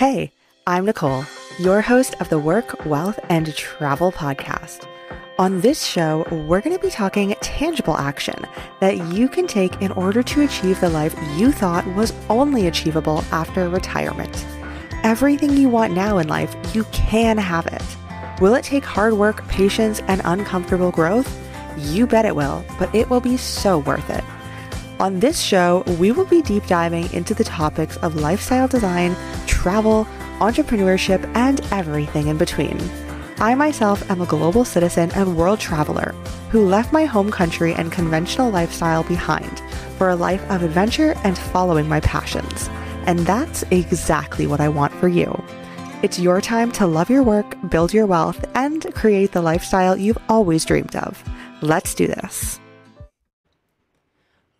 Hey, I'm Nicole, your host of the Work, Wealth, and Travel podcast. On this show, we're going to be talking tangible action that you can take in order to achieve the life you thought was only achievable after retirement. Everything you want now in life, you can have it. Will it take hard work, patience, and uncomfortable growth? You bet it will, but it will be so worth it. On this show, we will be deep diving into the topics of lifestyle design, travel, entrepreneurship, and everything in between. I myself am a global citizen and world traveler who left my home country and conventional lifestyle behind for a life of adventure and following my passions. And that's exactly what I want for you. It's your time to love your work, build your wealth, and create the lifestyle you've always dreamed of. Let's do this.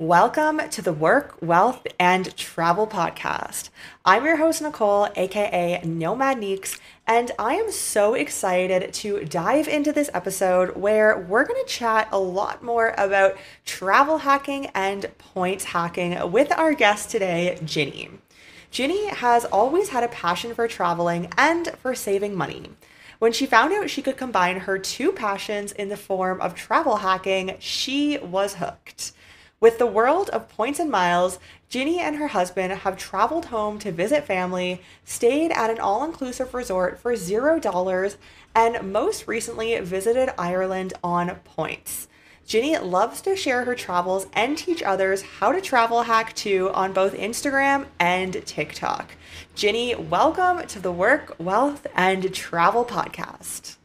Welcome to the Work, Wealth, and Travel Podcast. I'm your host, Nicole, aka Nomad Neeks, and I am so excited to dive into this episode where we're going to chat a lot more about travel hacking and points hacking with our guest today, Ginny. Ginny has always had a passion for traveling and for saving money. When she found out she could combine her two passions in the form of travel hacking, she was hooked. With the world of points and miles, Ginny and her husband have traveled home to visit family, stayed at an all inclusive resort for $0, and most recently visited Ireland on points. Ginny loves to share her travels and teach others how to travel hack too on both Instagram and TikTok. Ginny, welcome to the Work, Wealth, and Travel Podcast.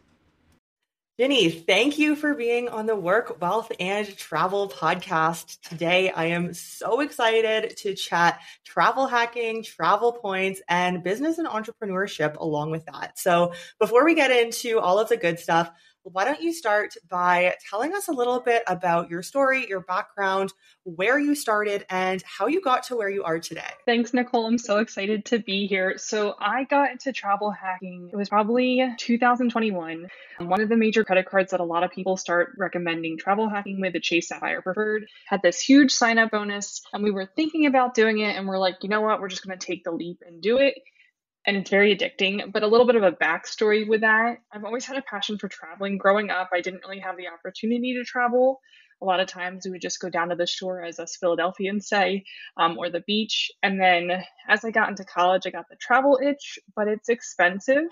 Ginny, thank you for being on the Work, Wealth, and Travel podcast today. I am so excited to chat travel hacking, travel points, and business and entrepreneurship along with that. So, before we get into all of the good stuff, why don't you start by telling us a little bit about your story, your background, where you started, and how you got to where you are today? Thanks, Nicole. I'm so excited to be here. So, I got into travel hacking, it was probably 2021. One of the major credit cards that a lot of people start recommending travel hacking with, the Chase Sapphire Preferred, had this huge sign up bonus, and we were thinking about doing it, and we're like, you know what, we're just going to take the leap and do it and it's very addicting. But a little bit of a backstory with that I've always had a passion for traveling. Growing up, I didn't really have the opportunity to travel. A lot of times we would just go down to the shore, as us Philadelphians say, um, or the beach. And then as I got into college, I got the travel itch, but it's expensive.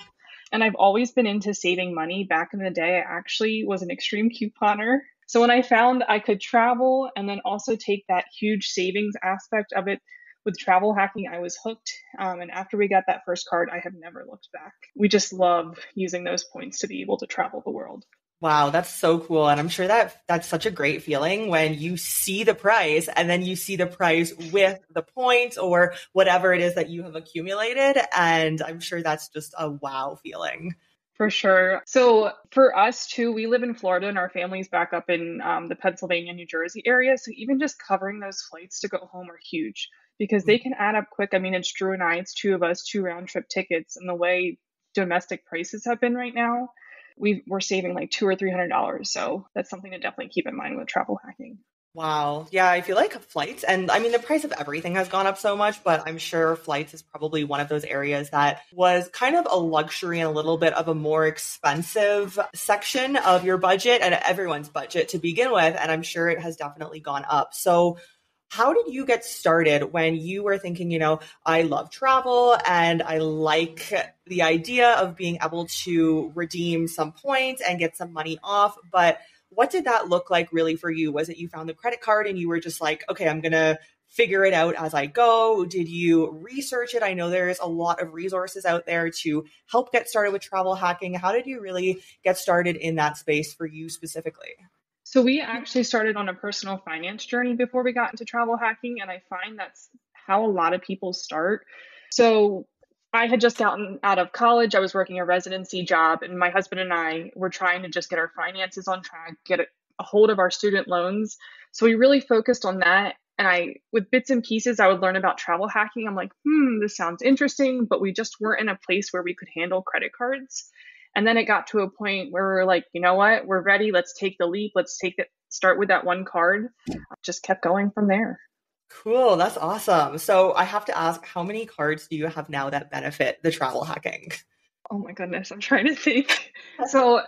And I've always been into saving money. Back in the day, I actually was an extreme couponer. So when I found I could travel and then also take that huge savings aspect of it with travel hacking, I was hooked. Um, and after we got that first card, I have never looked back. We just love using those points to be able to travel the world. Wow, that's so cool. And I'm sure that that's such a great feeling when you see the price and then you see the price with the points or whatever it is that you have accumulated. And I'm sure that's just a wow feeling. For sure. So for us too, we live in Florida and our family's back up in um, the Pennsylvania, New Jersey area. So even just covering those flights to go home are huge because they can add up quick. I mean, it's Drew and I, it's two of us, two round trip tickets, and the way domestic prices have been right now, we we're saving like two or three hundred dollars. So that's something to definitely keep in mind with travel hacking. Wow. Yeah, I feel like flights, and I mean, the price of everything has gone up so much, but I'm sure flights is probably one of those areas that was kind of a luxury and a little bit of a more expensive section of your budget and everyone's budget to begin with. And I'm sure it has definitely gone up. So, how did you get started when you were thinking, you know, I love travel and I like the idea of being able to redeem some points and get some money off? But what did that look like really for you? Was it you found the credit card and you were just like, okay, I'm going to figure it out as I go? Did you research it? I know there's a lot of resources out there to help get started with travel hacking. How did you really get started in that space for you specifically? So we actually started on a personal finance journey before we got into travel hacking, and I find that's how a lot of people start. So I had just gotten out of college. I was working a residency job, and my husband and I were trying to just get our finances on track, get a hold of our student loans. So we really focused on that. And I, with bits and pieces, I would learn about travel hacking. I'm like, hmm, this sounds interesting, but we just weren't in a place where we could handle credit cards. And then it got to a point where we are like, you know what, we're ready. Let's take the leap. Let's take it, start with that one card. I Just kept going from there. Cool. That's awesome. So I have to ask, how many cards do you have now that benefit the travel hacking? Oh my goodness, I'm trying to think. so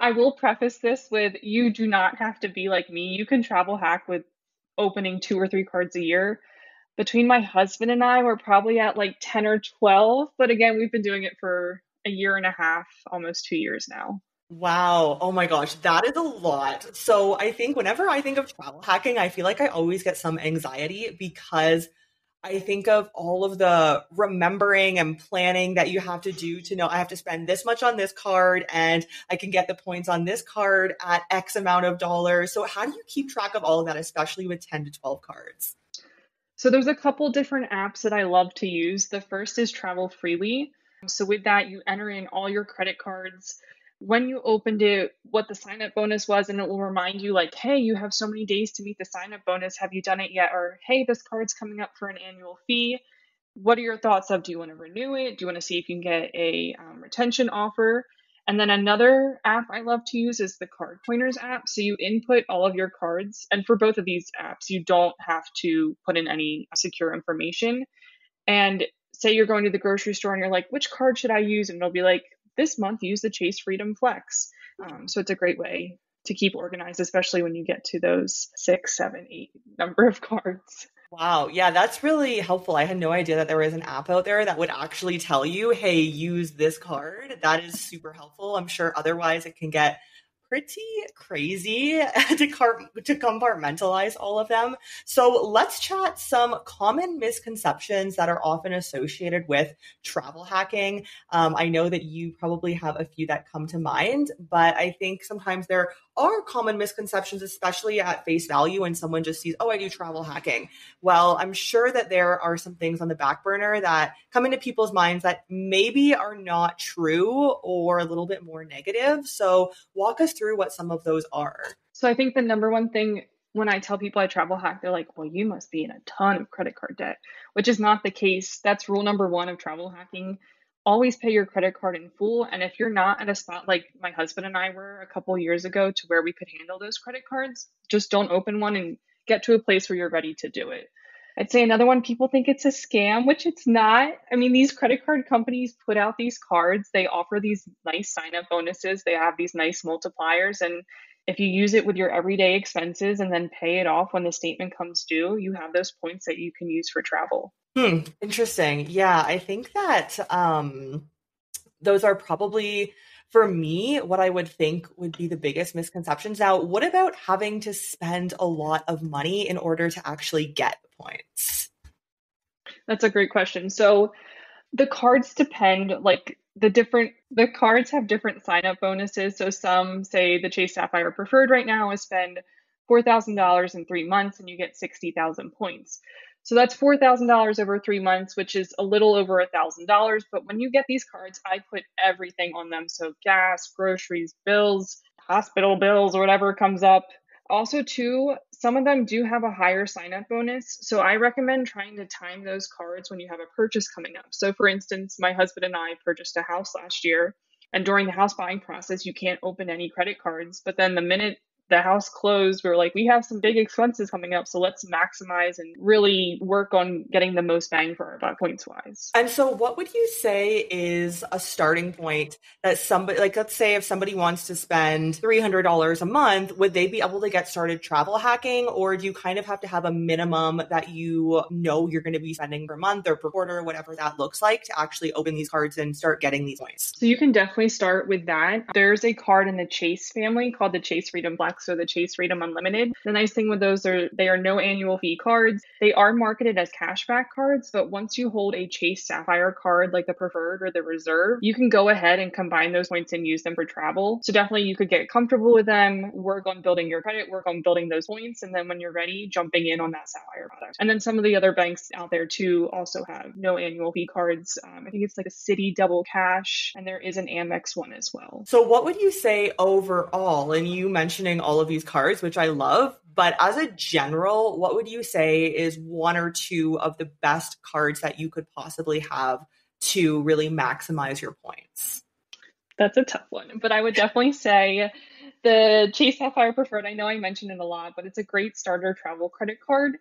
I will preface this with you do not have to be like me. You can travel hack with opening two or three cards a year. Between my husband and I, we're probably at like 10 or 12. But again, we've been doing it for a year and a half, almost two years now. Wow. Oh my gosh, that is a lot. So I think whenever I think of travel hacking, I feel like I always get some anxiety because I think of all of the remembering and planning that you have to do to know I have to spend this much on this card and I can get the points on this card at X amount of dollars. So, how do you keep track of all of that, especially with 10 to 12 cards? So, there's a couple different apps that I love to use. The first is Travel Freely. So, with that, you enter in all your credit cards when you opened it what the sign up bonus was and it will remind you like hey you have so many days to meet the sign up bonus. Have you done it yet? Or hey this card's coming up for an annual fee. What are your thoughts of do you want to renew it? Do you want to see if you can get a um, retention offer? And then another app i love to use is the card pointers app. So you input all of your cards and for both of these apps you don't have to put in any secure information. And say you're going to the grocery store and you're like which card should i use? And it'll be like this month use the Chase Freedom Flex. Um, so it's a great way to keep organized, especially when you get to those six, seven, eight number of cards. Wow. Yeah, that's really helpful. I had no idea that there was an app out there that would actually tell you, hey, use this card. That is super helpful. I'm sure otherwise it can get pretty crazy to, car- to compartmentalize all of them. So let's chat some common misconceptions that are often associated with travel hacking. Um, I know that you probably have a few that come to mind, but I think sometimes there are common misconceptions, especially at face value when someone just sees, oh, I do travel hacking. Well, I'm sure that there are some things on the back burner that come into people's minds that maybe are not true or a little bit more negative. So, walk us through what some of those are. So, I think the number one thing when I tell people I travel hack, they're like, well, you must be in a ton of credit card debt, which is not the case. That's rule number one of travel hacking always pay your credit card in full. And if you're not at a spot like my husband and I were a couple years ago to where we could handle those credit cards, just don't open one and get to a place where you're ready to do it. I'd say another one, people think it's a scam, which it's not. I mean, these credit card companies put out these cards, they offer these nice sign up bonuses, they have these nice multipliers. And if you use it with your everyday expenses and then pay it off when the statement comes due, you have those points that you can use for travel. Hmm, interesting. Yeah, I think that um, those are probably for me what I would think would be the biggest misconceptions. Now, what about having to spend a lot of money in order to actually get the points? That's a great question. So the cards depend like the different the cards have different sign up bonuses. So some say the Chase Sapphire Preferred right now is spend $4,000 in 3 months and you get 60,000 points. So that's $4,000 over three months, which is a little over a $1,000. But when you get these cards, I put everything on them. So gas, groceries, bills, hospital bills, or whatever comes up. Also, too, some of them do have a higher sign up bonus. So I recommend trying to time those cards when you have a purchase coming up. So, for instance, my husband and I purchased a house last year. And during the house buying process, you can't open any credit cards. But then the minute the house closed, we were like, we have some big expenses coming up, so let's maximize and really work on getting the most bang for our buck points wise. And so, what would you say is a starting point that somebody, like, let's say if somebody wants to spend $300 a month, would they be able to get started travel hacking, or do you kind of have to have a minimum that you know you're going to be spending per month or per quarter, or whatever that looks like, to actually open these cards and start getting these points? So, you can definitely start with that. There's a card in the Chase family called the Chase Freedom So the Chase Freedom Unlimited. The nice thing with those are they are no annual fee cards. They are marketed as cashback cards, but once you hold a Chase Sapphire card like the preferred or the reserve, you can go ahead and combine those points and use them for travel. So definitely you could get comfortable with them, work on building your credit, work on building those points, and then when you're ready, jumping in on that Sapphire product. And then some of the other banks out there too also have no annual fee cards. Um, I think it's like a Citi Double Cash, and there is an Amex one as well. So what would you say overall? And you mentioning all of these cards, which I love. But as a general, what would you say is one or two of the best cards that you could possibly have to really maximize your points? That's a tough one, but I would definitely say the Chase Sapphire Preferred. I know I mentioned it a lot, but it's a great starter travel credit card.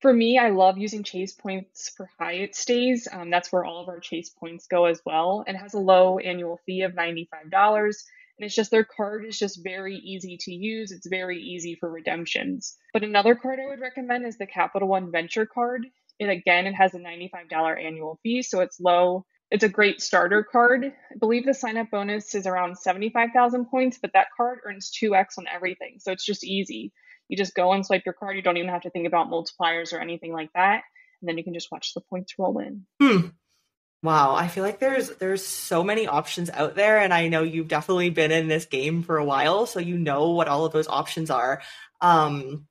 For me, I love using Chase points for Hyatt stays. Um, that's where all of our Chase points go as well. It has a low annual fee of $95. And it's just their card is just very easy to use. It's very easy for redemptions. But another card I would recommend is the Capital One Venture card. It again, it has a $95 annual fee, so it's low. It's a great starter card. I believe the sign up bonus is around 75,000 points, but that card earns 2x on everything. So it's just easy. You just go and swipe your card. You don't even have to think about multipliers or anything like that. And then you can just watch the points roll in. Hmm. Wow, I feel like there's there's so many options out there and I know you've definitely been in this game for a while so you know what all of those options are. Um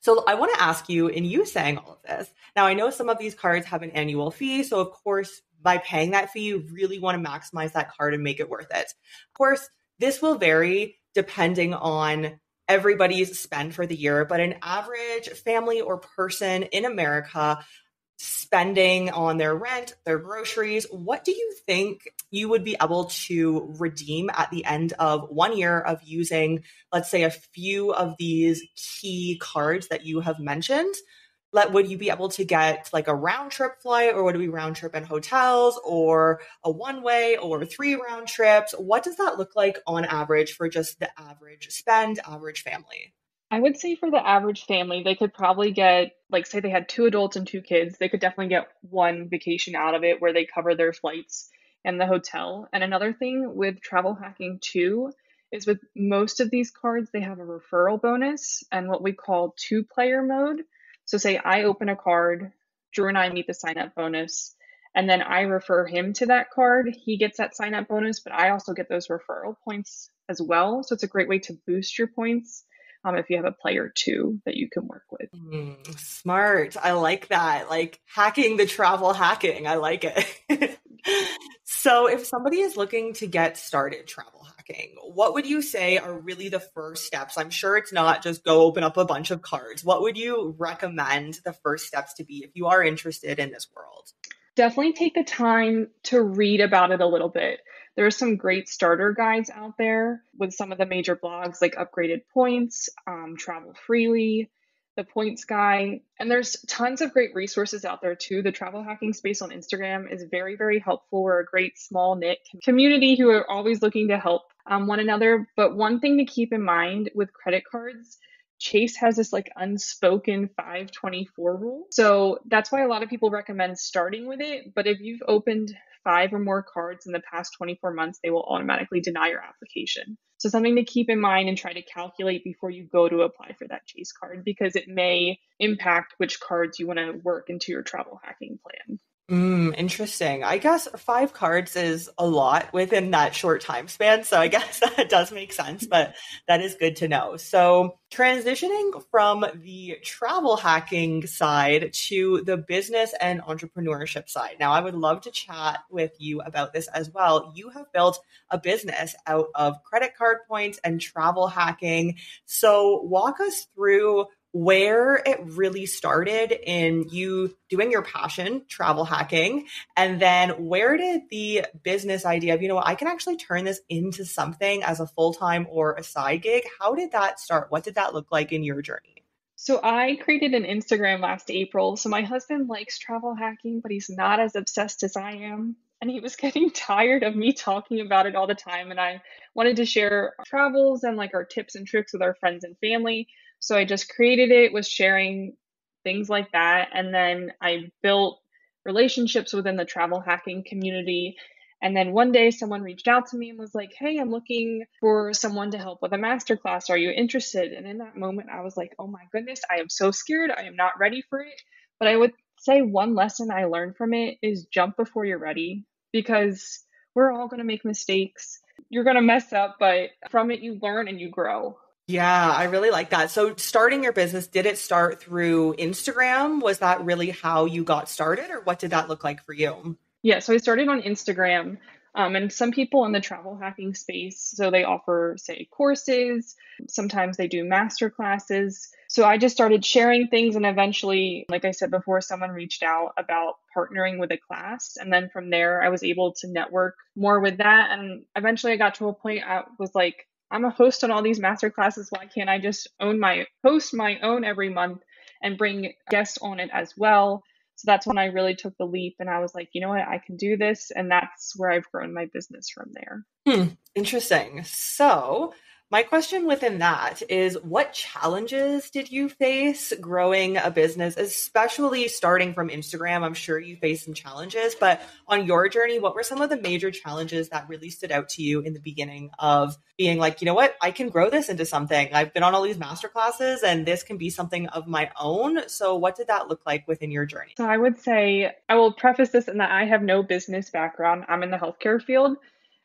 so I want to ask you in you saying all of this. Now I know some of these cards have an annual fee, so of course by paying that fee you really want to maximize that card and make it worth it. Of course, this will vary depending on everybody's spend for the year, but an average family or person in America spending on their rent, their groceries, what do you think you would be able to redeem at the end of one year of using, let's say, a few of these key cards that you have mentioned? let would you be able to get like a round trip flight or would it be round trip and hotels or a one way or three round trips what does that look like on average for just the average spend average family i would say for the average family they could probably get like say they had two adults and two kids they could definitely get one vacation out of it where they cover their flights and the hotel and another thing with travel hacking too is with most of these cards they have a referral bonus and what we call two player mode so say I open a card, Drew and I meet the sign up bonus, and then I refer him to that card. He gets that sign up bonus, but I also get those referral points as well. So it's a great way to boost your points um, if you have a player too that you can work with. Mm, smart. I like that. Like hacking the travel hacking. I like it. so if somebody is looking to get started travel hacking, what would you say are really the first steps? I'm sure it's not just go open up a bunch of cards. What would you recommend the first steps to be if you are interested in this world? Definitely take the time to read about it a little bit. There are some great starter guides out there with some of the major blogs like Upgraded Points, um, Travel Freely, the Points Guy, and there's tons of great resources out there too. The travel hacking space on Instagram is very, very helpful. We're a great small knit community who are always looking to help um, one another. But one thing to keep in mind with credit cards, Chase has this like unspoken 524 rule. So that's why a lot of people recommend starting with it. But if you've opened five or more cards in the past 24 months, they will automatically deny your application. So, something to keep in mind and try to calculate before you go to apply for that Chase card because it may impact which cards you want to work into your travel hacking plan. Mm, interesting. I guess five cards is a lot within that short time span. So I guess that does make sense, but that is good to know. So transitioning from the travel hacking side to the business and entrepreneurship side. Now, I would love to chat with you about this as well. You have built a business out of credit card points and travel hacking. So walk us through where it really started in you doing your passion, travel hacking, and then where did the business idea of, you know I can actually turn this into something as a full time or a side gig? How did that start? What did that look like in your journey? So I created an Instagram last April. So my husband likes travel hacking, but he's not as obsessed as I am. And he was getting tired of me talking about it all the time. And I wanted to share travels and like our tips and tricks with our friends and family. So I just created it, was sharing things like that. And then I built relationships within the travel hacking community. And then one day someone reached out to me and was like, Hey, I'm looking for someone to help with a masterclass. Are you interested? And in that moment, I was like, Oh my goodness, I am so scared. I am not ready for it. But I would say one lesson I learned from it is jump before you're ready because we're all going to make mistakes. You're going to mess up, but from it, you learn and you grow. Yeah, I really like that. So, starting your business, did it start through Instagram? Was that really how you got started, or what did that look like for you? Yeah, so I started on Instagram. Um, and some people in the travel hacking space, so they offer, say, courses. Sometimes they do master classes. So I just started sharing things, and eventually, like I said before, someone reached out about partnering with a class. And then from there, I was able to network more with that. And eventually, I got to a point I was like, I'm a host on all these master classes. Why can't I just own my host my own every month and bring guests on it as well. So that's when I really took the leap and I was like, you know what, I can do this. And that's where I've grown my business from there. Hmm, interesting. So, my question within that is what challenges did you face growing a business, especially starting from Instagram? I'm sure you faced some challenges, but on your journey, what were some of the major challenges that really stood out to you in the beginning of being like, you know what, I can grow this into something? I've been on all these master classes and this can be something of my own. So, what did that look like within your journey? So, I would say I will preface this in that I have no business background, I'm in the healthcare field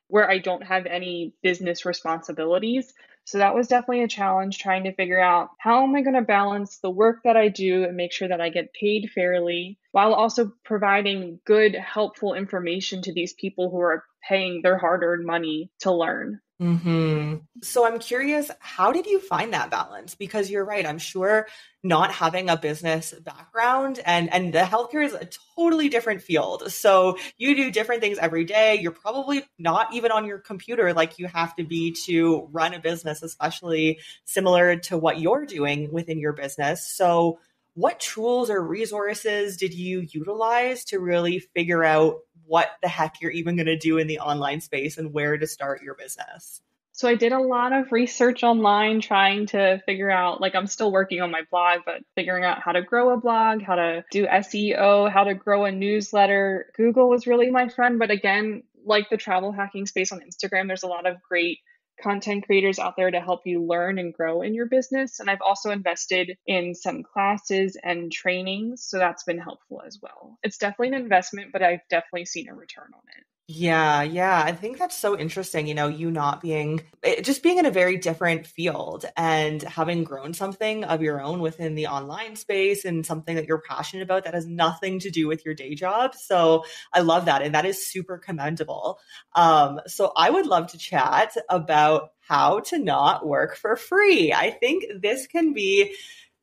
where I don't have any business responsibilities. So that was definitely a challenge trying to figure out how am I going to balance the work that I do and make sure that I get paid fairly while also providing good, helpful information to these people who are paying their hard earned money to learn. Mm-hmm. So I'm curious, how did you find that balance? Because you're right. I'm sure not having a business background and and the healthcare is a totally different field. So you do different things every day. You're probably not even on your computer like you have to be to run a business, especially similar to what you're doing within your business. So what tools or resources did you utilize to really figure out what the heck you're even going to do in the online space and where to start your business? So I did a lot of research online trying to figure out like I'm still working on my blog but figuring out how to grow a blog, how to do SEO, how to grow a newsletter. Google was really my friend, but again, like the travel hacking space on Instagram, there's a lot of great content creators out there to help you learn and grow in your business. And I've also invested in some classes and trainings. So that's been helpful as well. It's definitely an investment, but I've definitely seen a return on it. Yeah, yeah. I think that's so interesting. You know, you not being eh, just being in a very different field and having grown something of your own within the online space and something that you're passionate about that has nothing to do with your day job. So I love that. And that is super commendable. Um, so I would love to chat about how to not work for free. I think this can be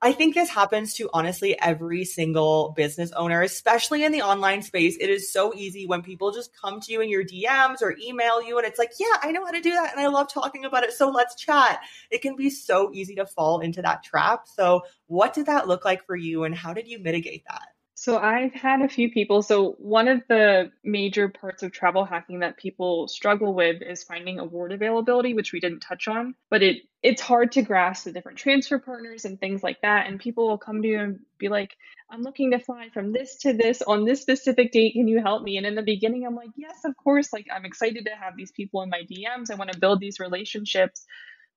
I think this happens to honestly every single business owner, especially in the online space. It is so easy when people just come to you in your DMs or email you and it's like, yeah, I know how to do that and I love talking about it. So let's chat. It can be so easy to fall into that trap. So, what did that look like for you and how did you mitigate that? So I've had a few people. So one of the major parts of travel hacking that people struggle with is finding award availability, which we didn't touch on. But it it's hard to grasp the different transfer partners and things like that. And people will come to you and be like, "I'm looking to fly from this to this on this specific date. Can you help me?" And in the beginning, I'm like, "Yes, of course. Like I'm excited to have these people in my DMs. I want to build these relationships."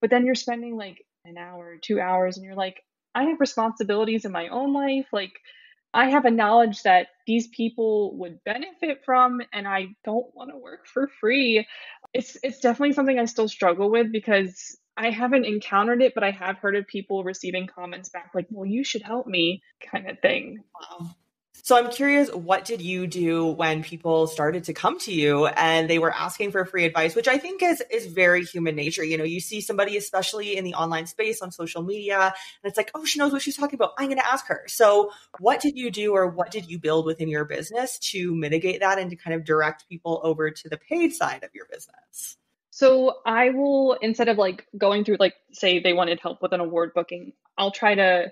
But then you're spending like an hour, two hours, and you're like, "I have responsibilities in my own life. Like." I have a knowledge that these people would benefit from and I don't want to work for free. It's it's definitely something I still struggle with because I haven't encountered it, but I have heard of people receiving comments back like, "Well, you should help me," kind of thing. Wow. So I'm curious, what did you do when people started to come to you and they were asking for free advice, which I think is is very human nature. You know, you see somebody, especially in the online space on social media, and it's like, oh, she knows what she's talking about. I'm going to ask her. So, what did you do, or what did you build within your business to mitigate that and to kind of direct people over to the paid side of your business? So I will instead of like going through like say they wanted help with an award booking, I'll try to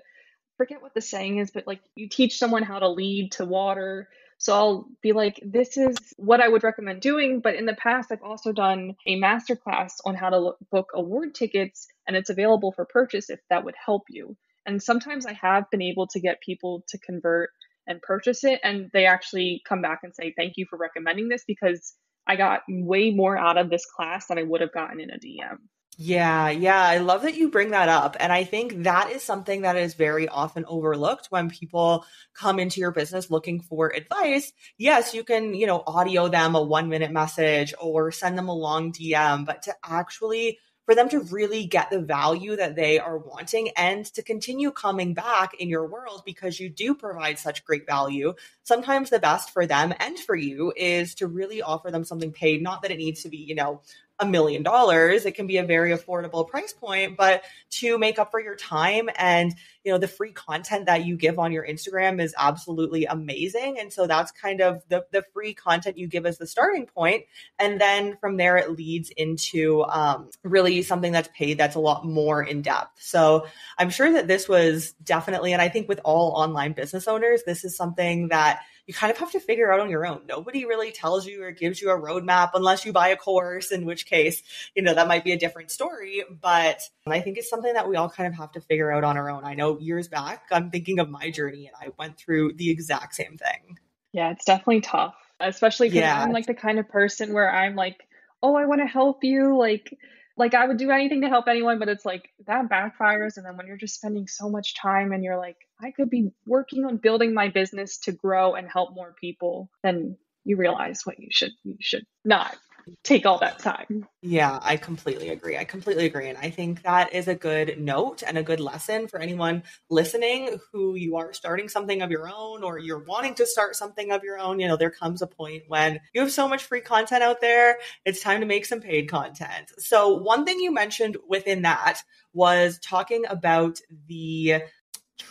forget what the saying is, but like you teach someone how to lead to water. So I'll be like, this is what I would recommend doing. But in the past, I've also done a masterclass on how to book award tickets, and it's available for purchase if that would help you. And sometimes I have been able to get people to convert and purchase it, and they actually come back and say, thank you for recommending this because I got way more out of this class than I would have gotten in a DM. Yeah, yeah. I love that you bring that up. And I think that is something that is very often overlooked when people come into your business looking for advice. Yes, you can, you know, audio them a one minute message or send them a long DM, but to actually for them to really get the value that they are wanting and to continue coming back in your world because you do provide such great value. Sometimes the best for them and for you is to really offer them something paid. Not that it needs to be, you know, a million dollars. It can be a very affordable price point, but to make up for your time and, you know, the free content that you give on your Instagram is absolutely amazing. And so that's kind of the, the free content you give as the starting point. And then from there, it leads into um, really something that's paid that's a lot more in depth. So I'm sure that this was definitely, and I think with all online business owners, this is something that you kind of have to figure out on your own. Nobody really tells you or gives you a roadmap unless you buy a course, in which case, you know, that might be a different story. But I think it's something that we all kind of have to figure out on our own. I know years back, I'm thinking of my journey and I went through the exact same thing. Yeah, it's definitely tough, especially because yeah. I'm like the kind of person where I'm like, oh, I want to help you. Like, like I would do anything to help anyone, but it's like that backfires. And then when you're just spending so much time and you're like, I could be working on building my business to grow and help more people, then you realize what you should you should not take all that time. Yeah, I completely agree. I completely agree. And I think that is a good note and a good lesson for anyone listening who you are starting something of your own or you're wanting to start something of your own. You know, there comes a point when you have so much free content out there, it's time to make some paid content. So, one thing you mentioned within that was talking about the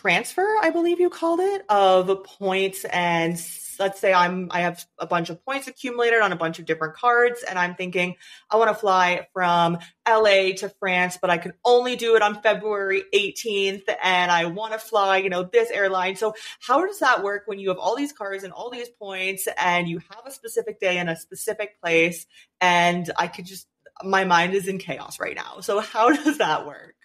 transfer, I believe you called it, of points and let's say I'm I have a bunch of points accumulated on a bunch of different cards and I'm thinking I want to fly from LA to France but I can only do it on February 18th and I want to fly, you know, this airline. So how does that work when you have all these cards and all these points and you have a specific day in a specific place and I could just my mind is in chaos right now. So how does that work?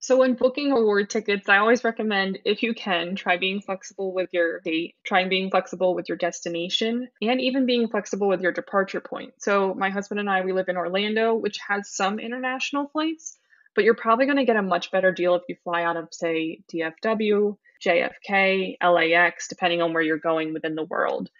So when booking award tickets, I always recommend if you can try being flexible with your date, try being flexible with your destination, and even being flexible with your departure point. So my husband and I we live in Orlando, which has some international flights, but you're probably going to get a much better deal if you fly out of say DFW, JFK, LAX, depending on where you're going within the world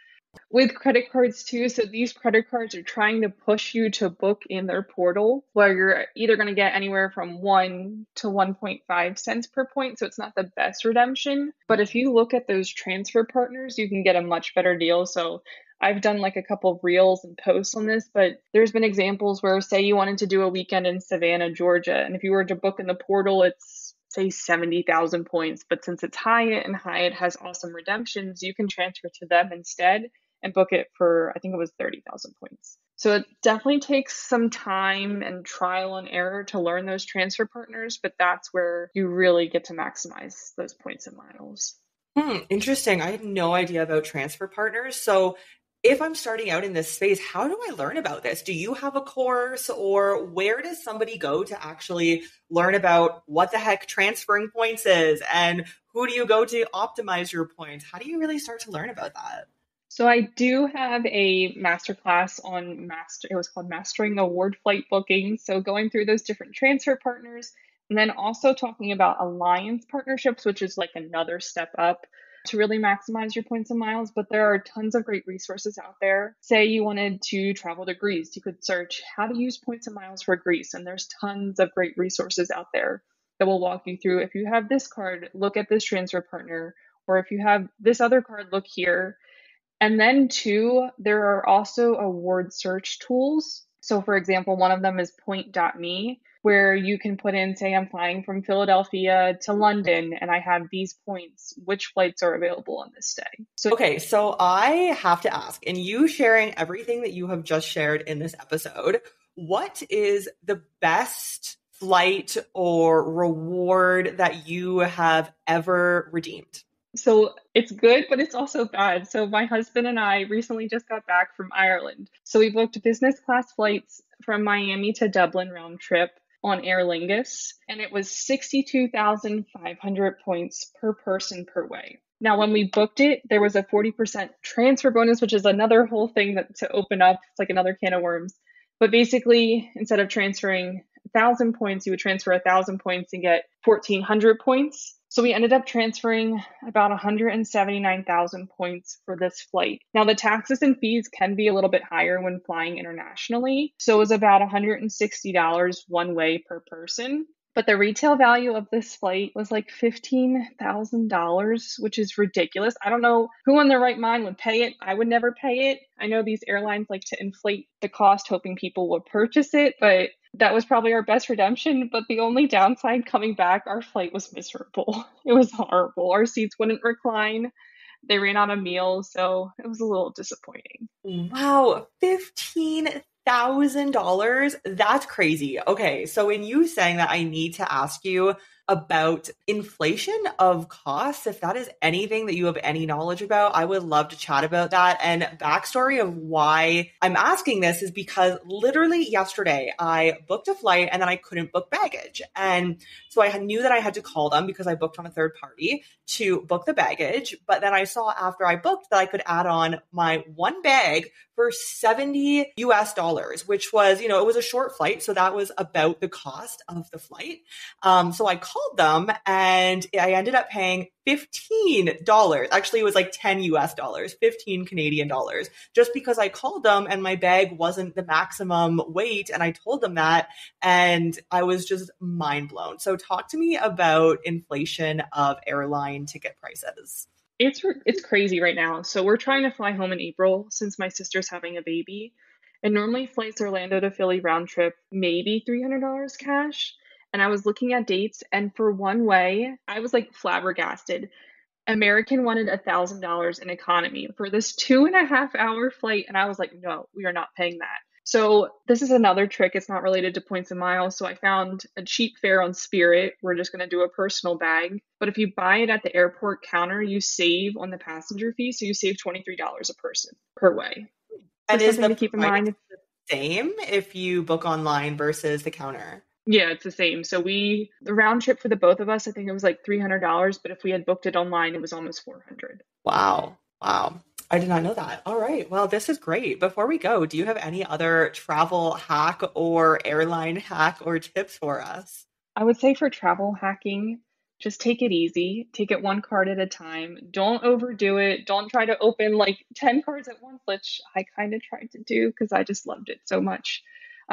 with credit cards too. So these credit cards are trying to push you to book in their portal where you're either going to get anywhere from 1 to 1.5 cents per point. So it's not the best redemption. But if you look at those transfer partners, you can get a much better deal. So I've done like a couple of reels and posts on this, but there's been examples where, say, you wanted to do a weekend in Savannah, Georgia, and if you were to book in the portal, it's say 70,000 points. But since it's Hyatt and Hyatt has awesome redemptions, you can transfer to them instead and book it for, I think it was 30,000 points. So it definitely takes some time and trial and error to learn those transfer partners, but that's where you really get to maximize those points and miles. Hmm, interesting. I had no idea about transfer partners. So if I'm starting out in this space, how do I learn about this? Do you have a course or where does somebody go to actually learn about what the heck transferring points is and who do you go to optimize your points? How do you really start to learn about that? So I do have a masterclass on master. It was called Mastering Award Flight Booking. So going through those different transfer partners, and then also talking about alliance partnerships, which is like another step up to really maximize your points and miles. But there are tons of great resources out there. Say you wanted to travel to Greece, you could search how to use points and miles for Greece, and there's tons of great resources out there that will walk you through. If you have this card, look at this transfer partner, or if you have this other card, look here and then, two, there are also award search tools. So, for example, one of them is point.me, where you can put in, say, I'm flying from Philadelphia to London and I have these points. Which flights are available on this day? So, okay, so I have to ask, and you sharing everything that you have just shared in this episode, what is the best flight or reward that you have ever redeemed? So it's good, but it's also bad. So my husband and I recently just got back from Ireland. So we booked business class flights from Miami to Dublin round trip on Aer Lingus, and it was 62,500 points per person per way. Now, when we booked it, there was a 40% transfer bonus, which is another whole thing that to open up. It's like another can of worms. But basically, instead of transferring 1,000 points, you would transfer 1,000 points and get 1,400 points. So we ended up transferring about 179,000 points for this flight. Now, the taxes and fees can be a little bit higher when flying internationally. So it was about $160 one way per person. But the retail value of this flight was like $15,000, which is ridiculous. I don't know who in their right mind would pay it. I would never pay it. I know these airlines like to inflate the cost, hoping people will purchase it, but that was probably our best redemption. But the only downside coming back, our flight was miserable. It was horrible. Our seats wouldn't recline. They ran out of meals, so it was a little disappointing. Wow, fifteen thousand dollars? That's crazy. Okay, so in you saying that, I need to ask you about inflation of costs. If that is anything that you have any knowledge about, I would love to chat about that. And backstory of why I'm asking this is because literally yesterday I booked a flight and then I couldn't book baggage. And so I knew that I had to call them because I booked on a third party to book the baggage. But then I saw after I booked that I could add on my one bag for 70 US dollars, which was, you know, it was a short flight. So that was about the cost of the flight. Um, so I called them and I ended up paying $15. Actually, it was like 10 US dollars, 15 Canadian dollars, just because I called them and my bag wasn't the maximum weight. And I told them that. And I was just mind blown. So talk to me about inflation of airline ticket prices. It's it's crazy right now. So we're trying to fly home in April since my sister's having a baby. And normally flights Orlando to Philly round trip maybe $300 cash. And I was looking at dates and for one way, I was like flabbergasted. American wanted a thousand dollars in economy for this two and a half hour flight. And I was like, no, we are not paying that. So this is another trick. It's not related to points and miles. So I found a cheap fare on Spirit. We're just going to do a personal bag. But if you buy it at the airport counter, you save on the passenger fee. So you save $23 a person per way. And is the to keep in mind same if you book online versus the counter? Yeah, it's the same. So we the round trip for the both of us, I think it was like three hundred dollars, but if we had booked it online, it was almost four hundred. Wow. Wow. I did not know that. All right. Well, this is great. Before we go, do you have any other travel hack or airline hack or tips for us? I would say for travel hacking, just take it easy. Take it one card at a time. Don't overdo it. Don't try to open like 10 cards at once, which I kind of tried to do because I just loved it so much.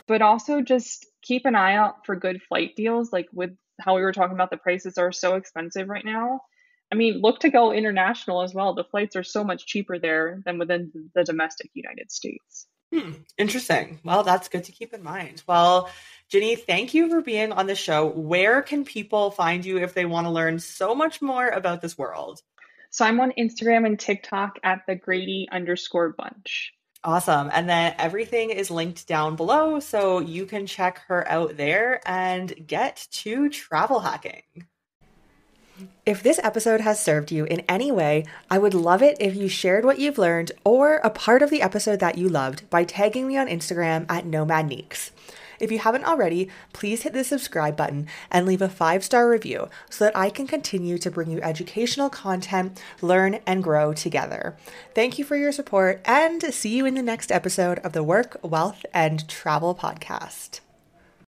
But also just keep an eye out for good flight deals. Like with how we were talking about, the prices are so expensive right now. I mean, look to go international as well. The flights are so much cheaper there than within the domestic United States. Hmm, interesting. Well, that's good to keep in mind. Well, Ginny, thank you for being on the show. Where can people find you if they want to learn so much more about this world? So I'm on Instagram and TikTok at the Grady underscore bunch. Awesome. And then everything is linked down below so you can check her out there and get to travel hacking. If this episode has served you in any way, I would love it if you shared what you've learned or a part of the episode that you loved by tagging me on Instagram at NomadNeeks. If you haven't already, please hit the subscribe button and leave a five star review so that I can continue to bring you educational content, learn, and grow together. Thank you for your support and see you in the next episode of the Work, Wealth, and Travel Podcast.